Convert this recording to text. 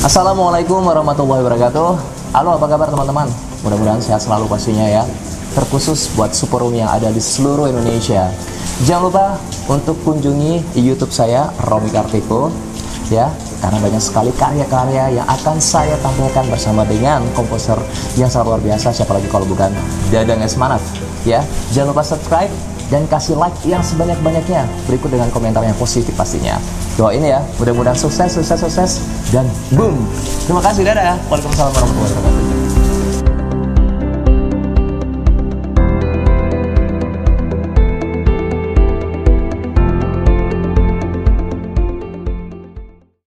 Assalamualaikum warahmatullahi wabarakatuh. Halo, apa kabar teman-teman? Mudah-mudahan sehat selalu pastinya ya. Terkhusus buat super room yang ada di seluruh Indonesia. Jangan lupa untuk kunjungi YouTube saya Romi Kartiko ya karena banyak sekali karya-karya yang akan saya tampilkan bersama dengan komposer yang sangat luar biasa siapa lagi kalau bukan Dadang Esmanaf ya jangan lupa subscribe dan kasih like yang sebanyak-banyaknya. Berikut dengan komentar yang positif pastinya. Doain ya mudah-mudahan sukses sukses sukses dan boom. Terima kasih dadah. Waalaikumsalam warahmatullahi wabarakatuh